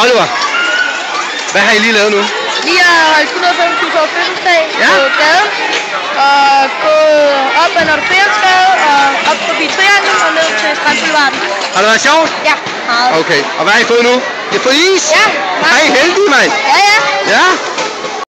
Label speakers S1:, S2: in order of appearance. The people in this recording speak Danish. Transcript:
S1: Oliver, hvad har I lige lavet nu?
S2: Vi har holdt 125 år fødselsdag
S1: Ja.
S2: på gaden, og gået op ad Nørre Frihedsgade, og op forbi Triangel og ned til Strandboulevarden.
S1: Har det været sjovt?
S2: Ja, meget.
S1: Okay, og hvad har I fået nu? I har fået is?
S2: Ja, meget.
S1: Hej, heldige, mand.
S2: Ja.
S1: Ja?